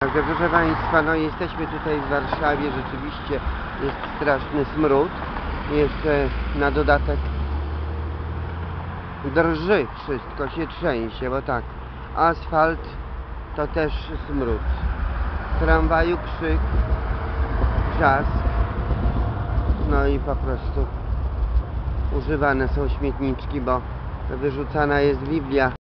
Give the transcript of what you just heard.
Także proszę Państwa, no jesteśmy tutaj w Warszawie, rzeczywiście jest straszny smród. Jest na dodatek drży wszystko, się trzęsie, bo tak, asfalt to też smród. W tramwaju krzyk, trzask, no i po prostu używane są śmietniczki, bo wyrzucana jest Biblia